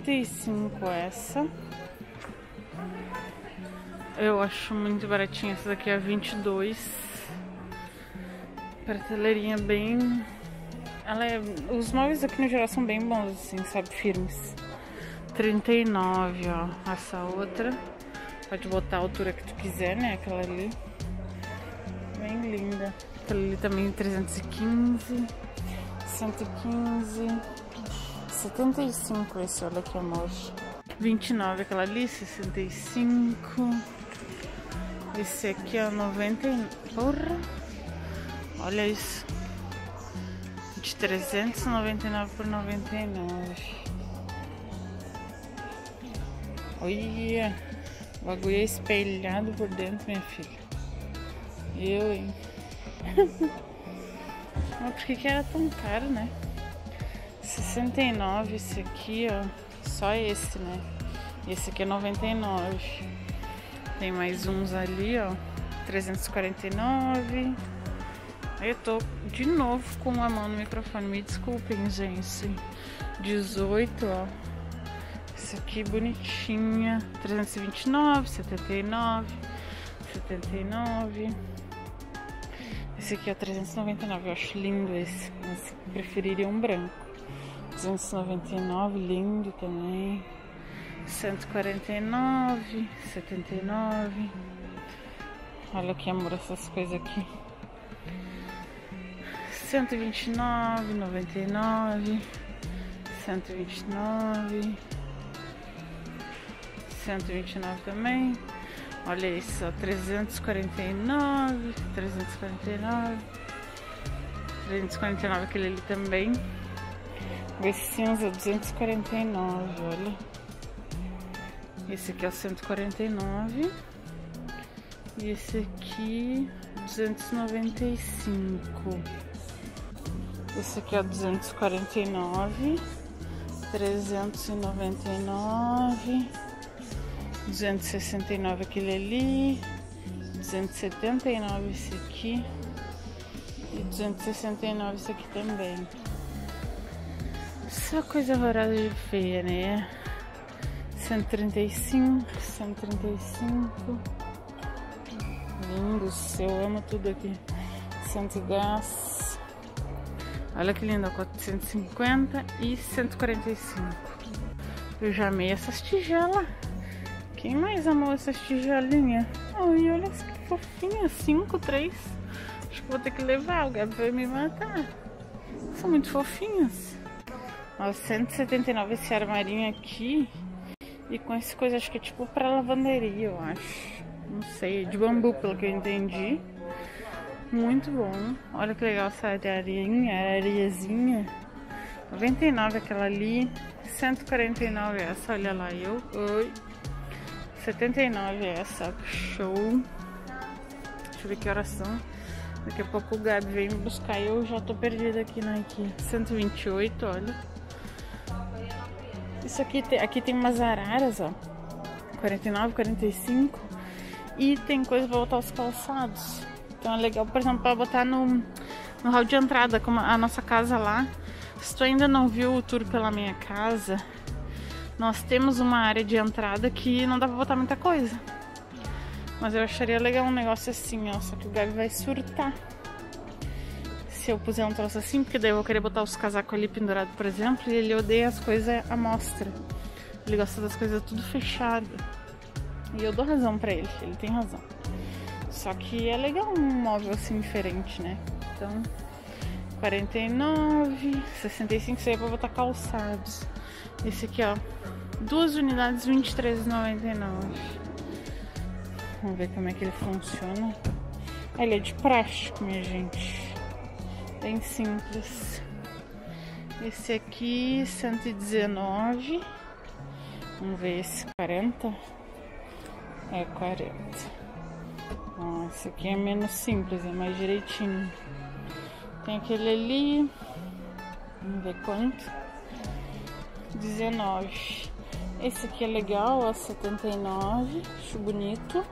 35 essa. Eu acho muito baratinha. Essa daqui é 22. Prateleirinha bem... Ela é... Os móveis aqui no geral são bem bons, assim, sabe? Firmes. 39, ó. Essa outra. Pode botar a altura que tu quiser, né? Aquela ali. Bem linda. Aquela ali também 315. 115. 75 esse, olha que amor. 29 aquela ali, 65. Esse aqui é 90. Porra! Olha isso. De 399 por 99. Olha! O bagulho é espelhado por dentro, minha filha. Eu, hein? Mas por que, que era tão caro, né? 69 esse aqui, ó. Só esse, né? Esse aqui é 99. Tem mais uns ali, ó. 349. Eu tô de novo com a mão no microfone. Me desculpem, gente. 18, ó. Esse aqui bonitinha. 329, 79, 79. Esse aqui é 399. Eu acho lindo esse. Mas preferiria um branco. 299, lindo também. 149, 79. Olha que amor essas coisas aqui. 129, 99, 129, 129 também. Olha isso, 349, 349, 349 aquele ali também. Esse cinza 249, olha. Esse aqui é o 149. E esse aqui 295. Esse aqui é 249. 399. 269 aquele ali. 279 esse aqui. E 269 esse aqui também. Só coisa horrorosa de feia, né? 135, 135. Lindo, eu amo tudo aqui. 110. Olha que linda, 450 e 145. Eu já amei essas tigelas. Quem mais amou essas tigelinhas? Ai, olha que fofinhas, 5, 3. Acho que vou ter que levar, o Gabi vai me matar. São muito fofinhas. Ó, 179 esse armarinho aqui. E com essa coisa, acho que é tipo pra lavanderia, eu acho. Não sei, de bambu, pelo que eu entendi. Muito bom. Olha que legal essa areinha, areiazinha. 99 aquela ali. 149 essa, olha lá eu. Oi. 79 essa, show. Deixa eu ver que horas são. Daqui a pouco o Gabi vem me buscar e eu já tô perdida aqui na aqui. 128, olha. Isso aqui, aqui tem umas araras, ó. 49, 45. E tem coisa pra botar os calçados. Então é legal, por exemplo, pra botar no, no hall de entrada, como a nossa casa lá. Se tu ainda não viu o tour pela minha casa, nós temos uma área de entrada que não dá pra botar muita coisa. Mas eu acharia legal um negócio assim, ó. Só que o Gabi vai surtar se eu puser um troço assim, porque daí eu vou querer botar os casacos ali pendurados, por exemplo, e ele odeia as coisas à mostra. Ele gosta das coisas tudo fechado. E eu dou razão pra ele, ele tem razão. Só que é legal um móvel assim diferente, né? Então, 49, 65, isso aí é pra botar calçados. Esse aqui, ó, duas unidades, 23,99. Vamos ver como é que ele funciona. Ele é de plástico, minha gente. Bem simples. Esse aqui, 119. Vamos ver esse 40. É 40. Ó, esse aqui é menos simples, é mais direitinho. Tem aquele ali. Vamos ver quanto. 19. Esse aqui é legal, ó, 79. Acho bonito.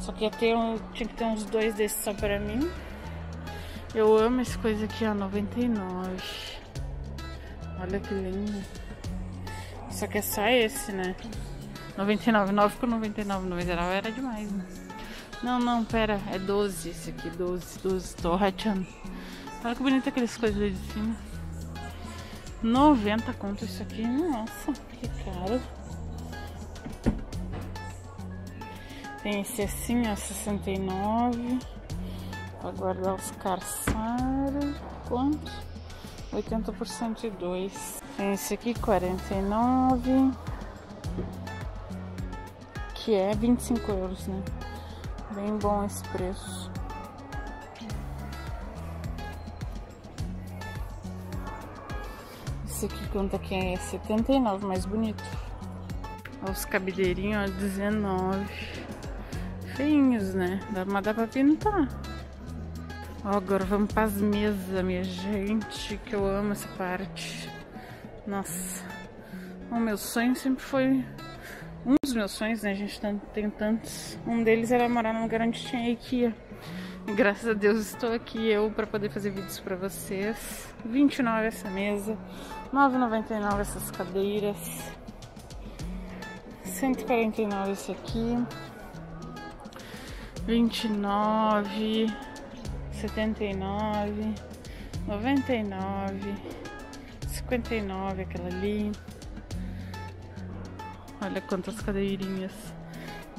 Só que ter um, tinha que ter uns dois desses só pra mim. Eu amo essa coisa aqui, ó, 99. Olha que lindo. Só que é só esse, né? 99, 9 por 99, 99 era demais, né? Não, não, pera, é 12 esse aqui, 12, 12, tô rateando. Olha que bonito aqueles coisas ali de cima. 90 conto isso aqui, nossa, que caro. Tem esse assim, ó, 69. Pra guardar os carçaros. Quanto? 80% de 2. Tem esse aqui, 49. Que é 25 euros, né? Bem bom esse preço. Esse aqui quanto aqui é 79, mais bonito. Olha os cabideirinhos, ó, 19. Feinhos, né? Mas dá pra pintar. Ó, agora vamos para as mesas, minha gente, que eu amo essa parte. Nossa, o meu sonho sempre foi... Um dos meus sonhos, né, a gente tem tantos. Um deles era morar num lugar onde tinha IKEA. E graças a Deus estou aqui eu para poder fazer vídeos para vocês. 29 essa mesa, 9,99 essas cadeiras. 149 esse aqui. 29 79, 99, 59 aquela ali. Olha quantas cadeirinhas.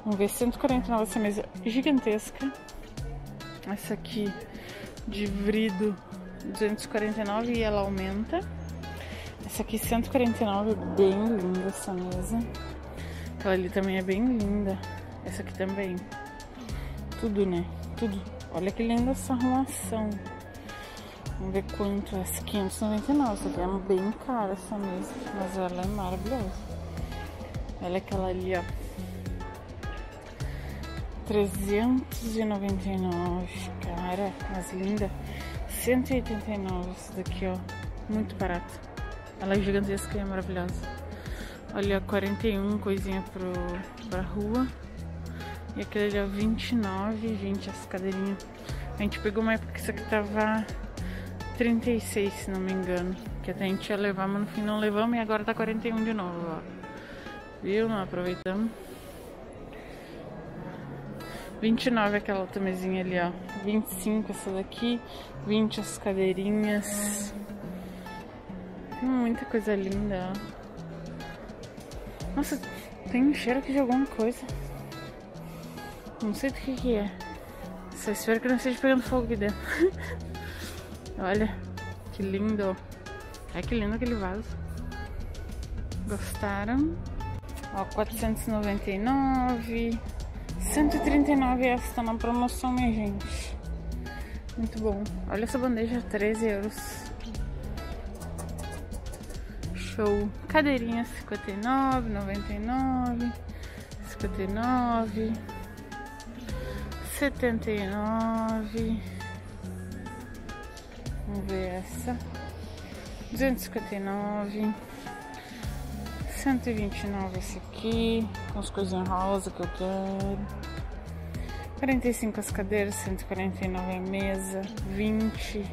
Vamos ver, 149 essa mesa gigantesca. Essa aqui de vrido 249 e ela aumenta. Essa aqui 149, bem linda essa mesa. Aquela ali também é bem linda. Essa aqui também. Tudo, né? Tudo Olha que linda essa arrumação. Vamos ver quanto é. 599. Essa aqui é bem cara essa mesa. Mas ela é maravilhosa. Olha aquela ali, ó. 399. Cara, mas linda. 189 essa daqui, ó. Muito barata. Ela é gigantesca e é maravilhosa. Olha, 41 coisinha pro, pra rua. E aquele ali é 29, gente, essa cadeirinha. A gente pegou uma época que isso aqui tava 36, se não me engano. Que até a gente ia levar, mas no fim não levamos e agora tá 41 de novo, ó. Viu? Não aproveitamos. 29 aquela outra mesinha ali, ó. 25 essa daqui. 20 as cadeirinhas. Tem muita coisa linda, ó. Nossa, tem um cheiro aqui de alguma coisa. Não sei do que que é. Só espero que não esteja pegando fogo aqui dentro. Olha, que lindo. Ai, que lindo aquele vaso. Gostaram? Ó, 499. 139 essa tá na promoção, minha gente. Muito bom. Olha essa bandeja, 13 euros. Show. Cadeirinha, 59, 99, 59 setenta e nove. Vamos ver essa. Duzentos cinquenta e nove. Cento e vinte e nove esse aqui. Com as coisinhas rosa que eu quero. 45 as cadeiras, 149 a mesa, 20.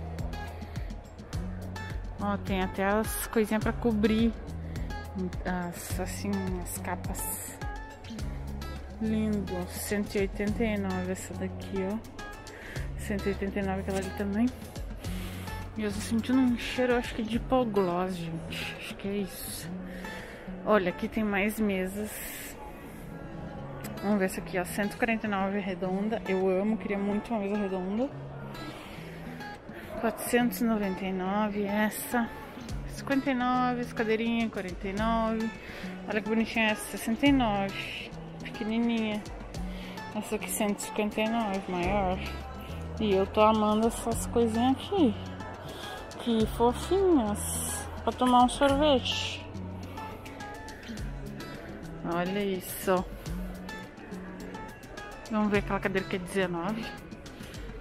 Ó, tem até as coisinhas para cobrir as, assim, as capas. Lindo. 189 essa daqui, ó. 189 aquela ali também. E eu tô sentindo um cheiro, acho que de hipoglós, gente. Acho que é isso. Olha, aqui tem mais mesas. Vamos ver essa aqui, ó. 149 redonda. Eu amo, queria muito uma mesa redonda. 499 essa. 59, escadeirinha, 49. Olha que bonitinha essa, 69 pequenininha. Essa aqui 159, maior. E eu tô amando essas coisinhas aqui. Que fofinhas. Pra tomar um sorvete. Olha isso. Vamos ver aquela cadeira que é 19.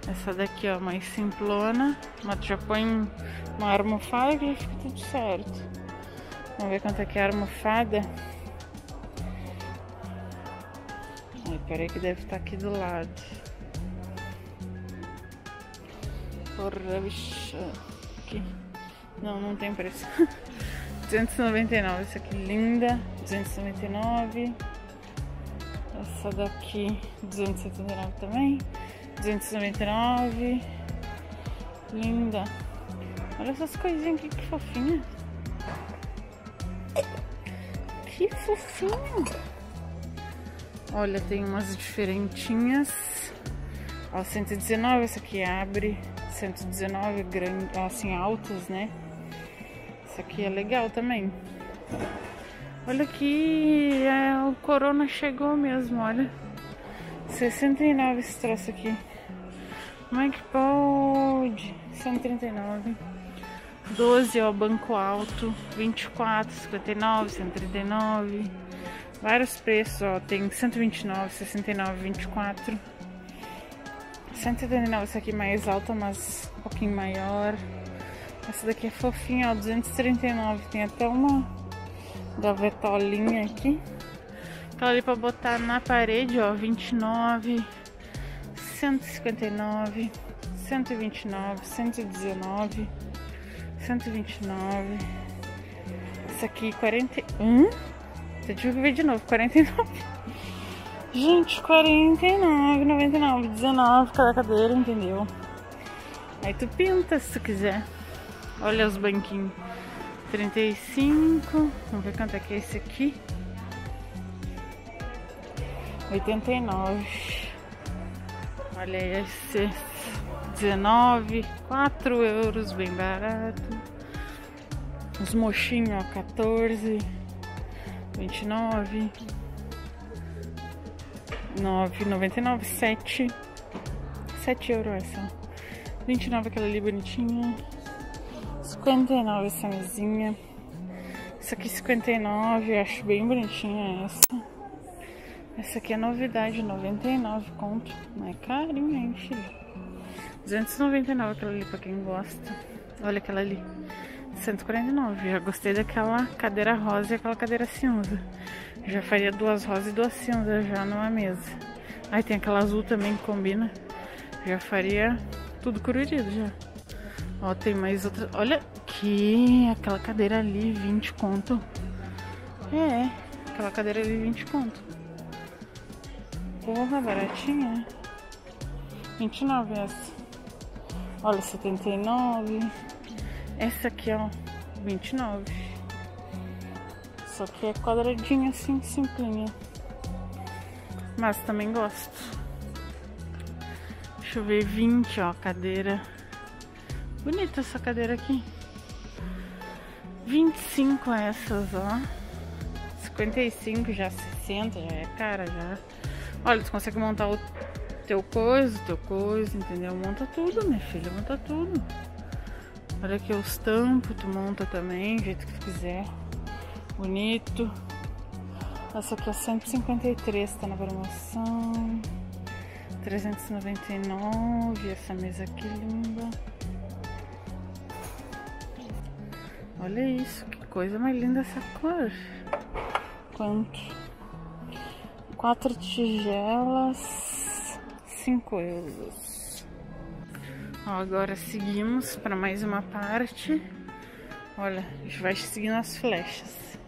Essa daqui, ó, mais simplona. Mas já põe uma almofada e fica tudo certo. Vamos ver quanto é que é a almofada. Peraí que deve estar aqui do lado. Porra, bicho. Aqui. Não, não tem preço. 299, essa aqui linda, 299. Essa daqui, 279 também, 299. Linda. Olha essas coisinhas aqui, que fofinha. Que fofinho. Olha, tem umas diferentinhas. Ó, 119, essa aqui abre. 119, grande, assim, altas, né? Essa aqui é legal também. Olha aqui, é, o Corona chegou mesmo, olha. 69 esse troço aqui. Como é que pode? 139. 12, ó, banco alto. 24, 59, 139. Vários preços, ó. Tem 129, 69, 24. 179, essa aqui mais alta, mas um pouquinho maior. Essa daqui é fofinha, ó, 239. Tem até uma gavetolinha aqui. Aquela ali pra botar na parede, ó, 29, 159, 129, 119, 129. Essa aqui, 41. Eu tive que ver de novo, 49. Gente, 49, 99, 19 cada cadeira, entendeu? Aí tu pinta se tu quiser. Olha os banquinhos. 35. Vamos ver quanto é que é esse aqui. 89. Olha esse. 19. 4 euros, bem barato. Os mochinhos, ó, 14. 29. 9, 99, 7. 7 euros essa. 29 aquela ali bonitinha. 59 essa mesinha. Essa aqui 59, acho bem bonitinha essa. Essa aqui é novidade, 99 conto. Não é carinho, hein, filho? 299 aquela ali pra quem gosta. Olha aquela ali. 149. Já gostei daquela cadeira rosa e aquela cadeira cinza. Já faria duas rosas e duas cinzas já numa mesa. Aí tem aquela azul também que combina. Já faria tudo colorido já. Ó, tem mais outra. Olha que aquela cadeira ali, 20 conto. É, aquela cadeira ali, 20 conto. Porra, baratinha. 29 essa. Olha, 79. Essa aqui, ó, 29. Só que é quadradinha assim, simplinha. Mas também gosto. Deixa eu ver, 20, ó, cadeira. Bonita essa cadeira aqui. 25 essas, ó. 55 já 60, já é cara já. Olha, tu consegue montar o teu coisa, teu coisa, entendeu? Monta tudo, minha filha, monta tudo. Olha aqui os tampos, tu monta também, do jeito que tu quiser. Bonito. Essa aqui é 153, tá na promoção. 399, essa mesa aqui linda. Olha isso, que coisa mais linda essa cor. Quanto? Quatro tigelas, cinco euros. Ó, agora seguimos para mais uma parte. Olha, a gente vai seguindo as flechas.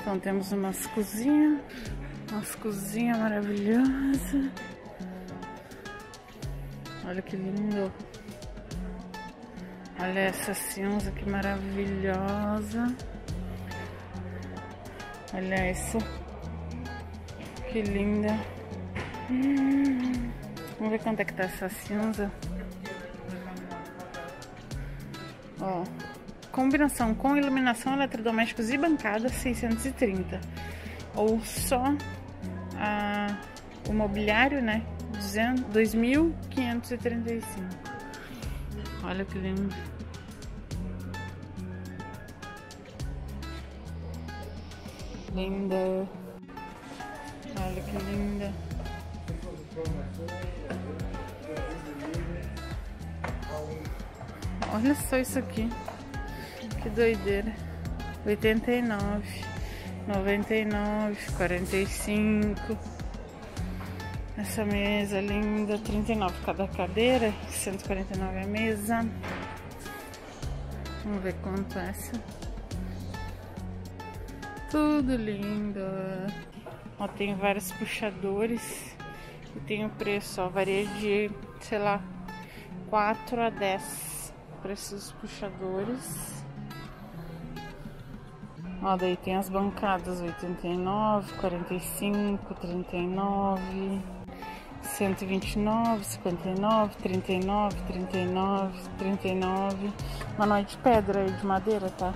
Então temos umas cozinhas, umas cozinhas maravilhosas. Olha que lindo. Olha essa cinza que maravilhosa. Olha essa. Que linda. Hum. Vamos ver quanto é que tá essa cinza. Ó. Combinação com iluminação, eletrodomésticos e bancada 630. Ou só a, o mobiliário, né? 2.535. Olha que lindo. Linda. Olha que linda. Olha só isso aqui. Que doideira. 89, 99, 45. Essa mesa linda, 39 cada cadeira, 149 a mesa. Vamos ver quanto é essa. Tudo lindo. Ó, tem vários puxadores. E tem o preço, ó, varia de, sei lá, 4 a 10 preços puxadores. Ó, daí tem as bancadas 89, 45, 39, 129, 59, 39, 39, 39. Mas não é de pedra, é de madeira, tá?